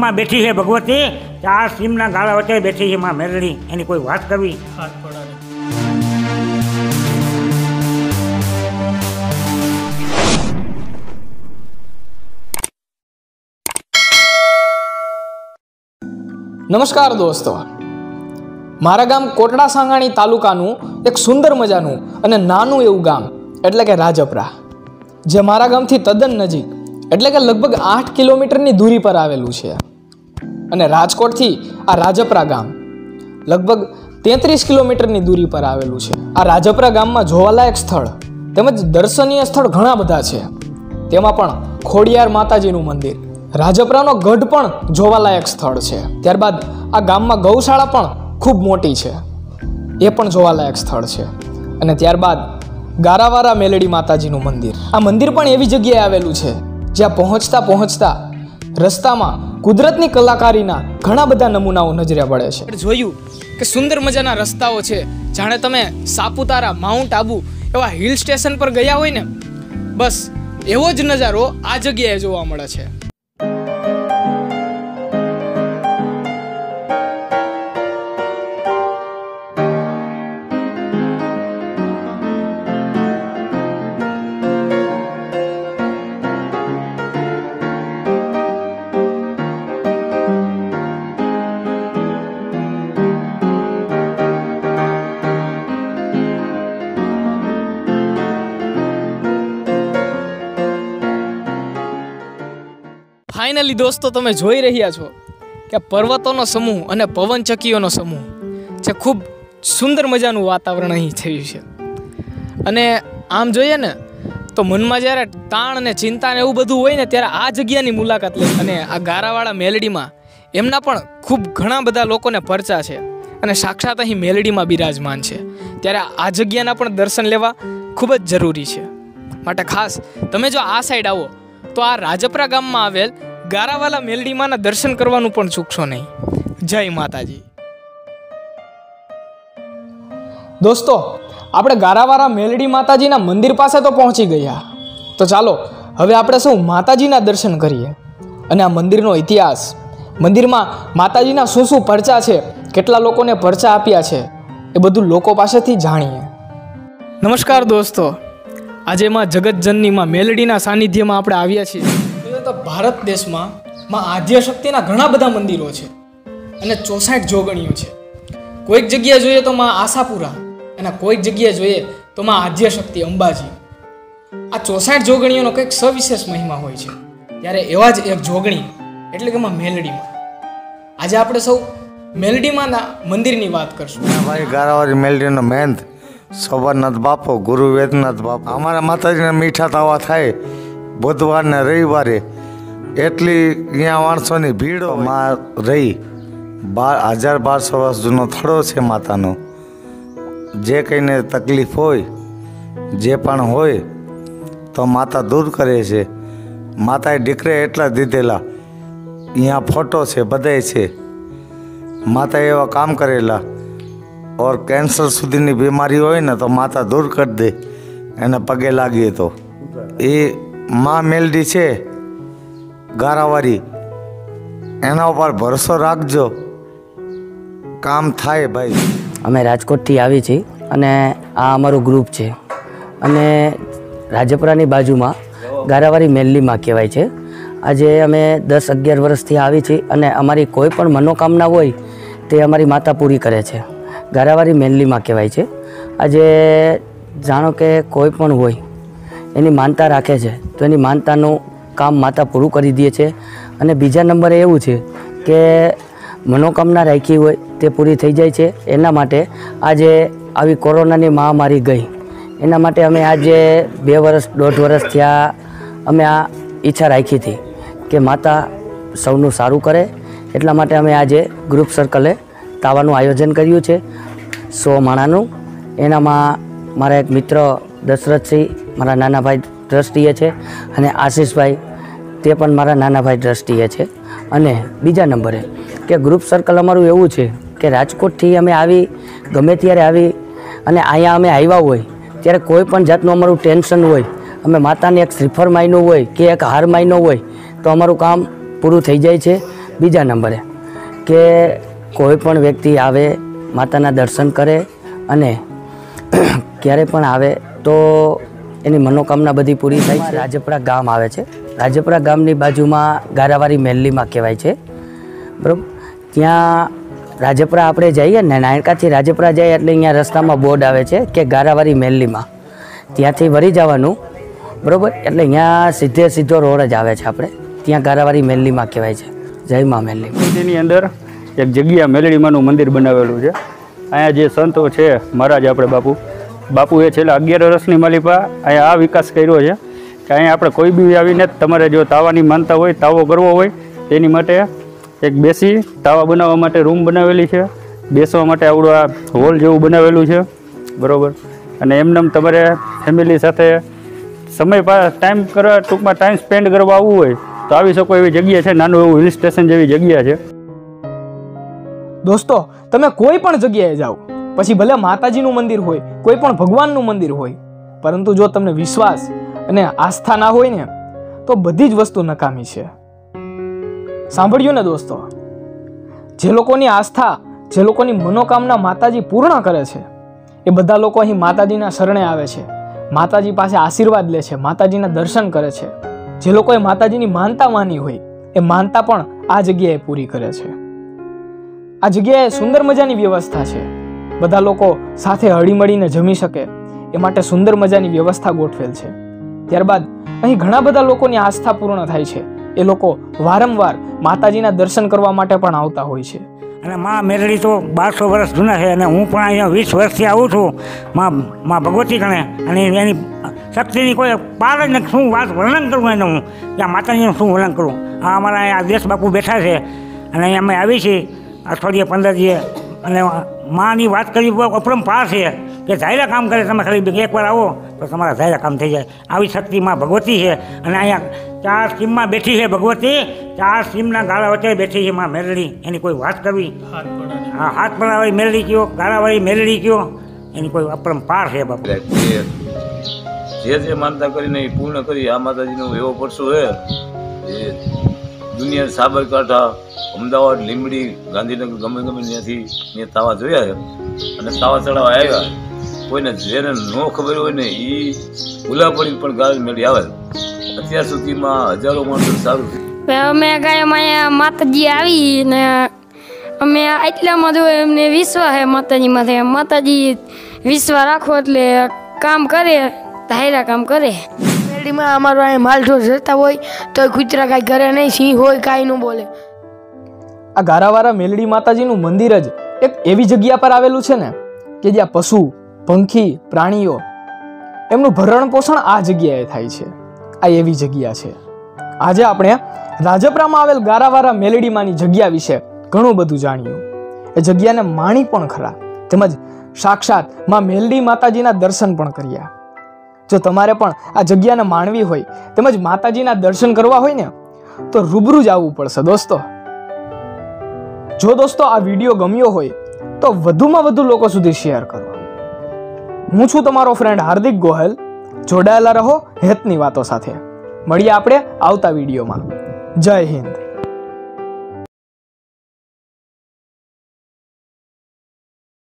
સીમમાં બેઠી છે ભગવતી. ચાર સીમના ગાળા વચ્ચે બેઠી છે માં મેરડી. એની કોઈ વાત કરવી? નમસ્કાર દોસ્તો. મારા ગામ કોટડા સાંગાણી તાલુકાનું એક સુંદર મજાનું અને નાનું એવું ગામ એટલે કે રાજપરા. જે મારા ગામથી તદ્દન નજીક એટલે કે લગભગ આઠ કિલોમીટરની દૂરી પર આવેલું છે. અને રાજકોટથી આ રાજપરા ગામ. લગભગ તેત્રીસ કિલોમીટરની દૂરી પર આવેલું છે. આ રાજપરા ગામમાં જોવાલાયક સ્થળ, તેમજ દર્શનીય સ્થળ ઘણા બધા છે. તેમાં પણ ખોડિયાર માતાજીનું મંદિર, રાજપરાનો ગઢ પણ જોવાલાયક સ્થળ છે. ત્યારબાદ આ ગામમાં ગૌશાળા પણ ખૂબ મોટી છે. એ પણ જોવાલાયક સ્થળ છે. અને ત્યારબાદ ગારાવારા મેલડી માતાજીનું મંદિર. આ મંદિર પણ એવી જગ્યાએ આવેલું છે, જ્યાં પહોંચતા પહોંચતા રસ્તામાં કુદરતની કલાકારીના ઘણા બધા નમૂનાઓ નજરે પડે છે. જોયું કે સુંદર મજાના રસ્તાઓ છે. જાણે તમે સાપુતારા, માઉન્ટ આબુ એવા હિલ સ્ટેશન પર ગયા હોય ને? બસ એવો જ નજારો આ જગ્યાએ જોવા મળે છે. ફાઇનલી દોસ્તો, તમે જોઈ રહ્યા છો કે પર્વતોનો સમૂહ અને પવનચક્કીઓનો સમૂહ જે ખૂબ સુંદર મજાનું વાતાવરણ અહીં થયું છે. અને આમ જોઈએ ને, તો મનમાં જ્યારે તાણ અને ચિંતા ને એવું બધું હોય ને, ત્યારે આ જગ્યાની મુલાકાત લે અને આ ગારાવાળા મેલડીમાં એમના પણ ખૂબ ઘણા બધા લોકોને પરચા છે અને સાક્ષાત અહીં મેલડીમાં બિરાજમાન છે. ત્યારે આ જગ્યાના પણ દર્શન લેવા ખૂબ જ જરૂરી છે. માટે ખાસ, તમે જો આ સાઈડ આવો, તો આ રાજપરા ગામમાં આવેલ ગારાવાલા મેલડીમાંના દર્શન કરવાનું પણ ચૂકશો નહીં. જય માતાજી. દોસ્તો આપણે ગારાવાળા મેલડી માતાજીના મંદિર પાસે તો પહોંચી ગયા. તો ચાલો હવે આપણે સૌ માતાજીના દર્શન કરીએ? અને આ મંદિરનો ઇતિહાસ. મંદિરમાં માતાજીના શું શું પરચા છે કેટલા લોકોને પરચા આપ્યા છે એ બધું લોકો પાસેથી જાણીએ. નમસ્કાર દોસ્તો. આજે માં જગતજનની માં મેલડીના સાનિધ્યમાં આપણે આવ્યા છીએ. ભારત દેશમાં માં આદ્ય શક્તિના ઘણા બધા મંદિરો છે અને ચોસાઠ જોગણીઓ છે. કોઈક જગ્યાએ જોઈએ તો માં આશાપુરા અને કોઈક જગ્યાએ જોઈએ તો માં આદ્યશક્તિ અંબાજી. આ ચોસાઠ જોગણીઓનો કંઈક સવિશેષ મહિમા હોય છે. ત્યારે એવા જ એક જોગણી એટલે કે માં મેલડીમાં. આજે આપણે સૌ મેલડીમાંના મંદિરની વાત કરશું. ભાઈ, ગારાવાળી મેલડીનો મહેંત સોમનાથ બાપો, ગુરુ વેદનાથ બાપો. અમારા માતાજીના મીઠા તાવા થાય. બુધવાર ને રવિવારે એટલી અહીંયા માણસોની ભીડમાં રહી બાર, હજાર બારસો વર્ષ જૂનો થડો છે માતાનો. જે કંઈને તકલીફ હોય, જે પણ હોય, તો માતા દૂર કરે છે. માતાએ દીકરે એટલા દીધેલા. અહીંયા ફોટો છે બધાય છે. માતાએ એવા કામ કરેલા. ઓર કેન્સર સુધીની બીમારી હોય ને, તો માતા દૂર કરી દે. એને પગે લાગીએ તો. એ મા મેલડી છે ગારાવાળી એના ઉપર ભરોસો રાખજો. કામ થાય ભાઈ. અમે રાજકોટથી આવી છીએ અને આ અમારું ગ્રુપ છે. અને રાજપરાની બાજુમાં ગારાવારી મેલ્લીમાં કહેવાય છે. આજે અમે દસ અગિયાર વર્ષથી આવી છીએ અને અમારી કોઈ પણ મનોકામના હોય તે અમારી માતા પૂરી કરે છે. ગારાવારી મેલ્લીમાં કહેવાય છે. આજે જાણો કે કોઈ પણ હોય, એની માનતા રાખે છે, તો એની માનતાનું કામ માતા પૂરું કરી દે છે. અને બીજા નંબરે એવું છે કે મનોકામના રાખી હોય તે પૂરી થઈ જાય છે. એના માટે આજે આવી કોરોનાની મહામારી ગઈ. એના માટે અમે આજે બે વર્ષ દોઢ વર્ષ થયા અમે આ ઈચ્છા રાખી હતી કે માતા સૌનું સારું કરે. એટલા માટે અમે આજે ગ્રુપ સર્કલે તાવાનું આયોજન કર્યું છે. સો માણાનું. એનામાં મારા એક મિત્ર દશરથસિંહ, મારા નાના ભાઈ ટ્રસ્ટીએ છે. અને આશીષભાઈ તે પણ મારા નાના ભાઈ દ્રષ્ટિએ છે. અને બીજા નંબરે કે ગ્રુપ સર્કલ અમારું એવું છે કે રાજકોટથી અમે આવી, ગમે ત્યારે આવી અને અહીંયા અમે આવ્યા હોય, ત્યારે કોઈ પણ જાતનું અમારું ટેન્શન હોય, અમે માતાને એક શ્રીફળ માયનું હોય કે એક હાર માયનો હોય, તો અમારું કામ પૂરું થઈ જાય છે. બીજા નંબરે કે કોઈ પણ વ્યક્તિ આવે, માતાના દર્શન કરે અને ક્યારે પણ આવે, તો એની મનોકામના બધી પૂરી થાય છે. રાજપરા ગામ આવે છે. રાજપરા ગામની બાજુમાં ગારાવારી મેલ્લીમાં કહેવાય છે. બરાબર? ત્યાં રાજપરા આપણે જઈએ ને નાયકાથી રાજપરા જઈએ એટલે અહીંયા રસ્તામાં બોર્ડ આવે છે કે ગારાવારી મેલ્લીમાં ત્યાંથી વળી જવાનું. બરાબર? એટલે અહીંયા સીધે સીધો રોડ જ આવે છે આપણે. ત્યાં ગારાવારી મેલ્લીમાં કહેવાય છે. જય મા મેલ્લી તેની અંદર એક જગ્યા મેલડીમાનું મંદિર બનાવેલું છે. અહીંયા જે સંતો છે, મહારાજ આપણે બાપુ. બાપુએ છેલ્લા અગિયાર વર્ષની માલિપા અહીંયા આ વિકાસ કર્યો છે. કે અહીંયા આપણે કોઈ બી આવીને તમારે જો તાવાની માનતા હોય, તાવો કરવો હોય, તેની માટે એક બેસી તાવા બનાવવા માટે રૂમ બનાવેલી છે. બેસવા માટે આવડું આ હોલ જેવું બનાવેલું છે. બરાબર. અને એમને તમારે ફેમિલી સાથે સમય ટાઈમ કરવા ટૂંકમાં ટાઈમ સ્પેન્ડ કરવા આવવું હોય, તો આવી શકો એવી જગ્યા છે, નાનું એવું હિલ સ્ટેશન જેવી જગ્યા છે. દોસ્તો, તમે કોઈ પણ જગ્યાએ જાઓ, પછી ભલે માતાજીનું મંદિર હોય, કોઈ પણ ભગવાનનું મંદિર હોય, પરંતુ જો તમને વિશ્વાસ અને આસ્થા ના હોય ને, તો બધી જ વસ્તુ નકામી છે. સાંભળ્યું ને દોસ્તો? જે લોકોની આસ્થા, જે લોકોની મનોકામના માતાજી પૂર્ણ કરે છે, એ બધા લોકો અહીં માતાજીના શરણે આવે છે. માતાજી પાસે આશીર્વાદ લે છે, માતાજીના દર્શન કરે છે. જે લોકોએ માતાજીની માનતા માની હોય, એ માનતા પણ આ જગ્યાએ પૂરી કરે છે. આ જગ્યાએ સુંદર મજાની વ્યવસ્થા છે. બધા લોકો સાથે હળીમળીને જમી શકે, એ માટે સુંદર મજાની વ્યવસ્થા ગોઠવેલ છે. ત્યારબાદ અહીં ઘણા બધા લોકોની આસ્થા પૂર્ણ થાય છે. એ લોકો વારંવાર માતાજીના દર્શન કરવા માટે પણ આવતા હોય છે. અને મા મેરડી તો બારસો વર્ષ જૂના છે અને હું પણ અહીંયા વીસ વર્ષથી આવું છું. માં માં ભગવતી ગણે અને એની શક્તિની કોઈ પાર જ શું વાત વર્ણન કરું એને હું? આ માતાજીનું શું વર્ણન કરું? આ અમારા અહીંયા દેશ બાપુ બેઠા છે અને અહીંયા અમે આવી છીએ. અઠવાડિયે પંદર દીએ અને માની વાત કરી અપરંપાર છે. કે ઝાયરા કામ કરે તમે ખાલી એકવાર આવો તો તમારા ઝાયરા કામ થઈ જાય. આવી શક્તિ માં ભગવતી છે અને અહીંયા ચાર સીમમાં બેઠી છે ભગવતી. ચાર સીમના ગાળા વચ્ચે બેઠી છે માં મેરડી. એની કોઈ વાત કરવી? હા હાથ પડાવાળી મેરડી કયો? ગાળાવાળી મેરડી કયો? એની કોઈ અપરંપાર છે બાપુ. જે જે માનતા કરીને એ પૂર્ણ કરી આ માતાજીનો એવો પરસો છે દુનિયા સાબરકાંઠા અમદાવાદ લીંબડી ગાંધીનગર ગમે ગમે ત્યાંથી ત્યાં તાવા જોયા છે. અને તાવા ચડાવવા આવ્યા. કોઈને જેને ન ખબર હોય ને એ ભૂલા પડી પણ ગાળ મેળી આવે. અત્યાર સુધીમાં હજારો માણસો સારું અમે કાંઈ અહીંયા માતાજી આવી ને અમે એટલામાં જો એમને વિશ્વાસ હે માતાજી માથે માતાજી વિશ્વાસ રાખો એટલે કામ કરે ધાયરા કામ કરે. શેરડીમાં અમારો અહીં માલઢોર જતા હોય તો કૂતરા કાંઈ કરે નહીં સિંહ હોય કાંઈ ન બોલે. આ ગારાવાળા મેલડી માતાજીનું મંદિર જ એક એવી જગ્યા પર આવેલું છે ને કે જ્યાં પશુ પંખી, પ્રાણીઓ, એમનું ભરણ પોષણ આ જગ્યાએ થાય છે. આ એવી જગ્યા છે. આજે આપણે રાજપરામાં આવેલ ગારાવારા મેલડીમાંની જગ્યા વિશે ઘણું બધું જાણ્યું. એ જગ્યાને માણી પણ ખરા. તેમજ સાક્ષાતમાં મેલડી માતાજીના દર્શન પણ કર્યા. જો તમારે પણ આ જગ્યાને માણવી હોય, તેમજ માતાજીના દર્શન કરવા હોય ને, તો રૂબરૂ જ આવવું પડશે દોસ્તો. જો દોસ્તો આ વીડિયો ગમ્યો હોય, તો વધુમાં વધુ લોકો સુધી શેર કરો. હું છું તમારો ફ્રેન્ડ હાર્દિક ગોહેલ. જોડાયેલા રહો હેતની વાતો સાથે. મળીએ આપણે આવતા વિડીયોમાં. જય હિન્દ.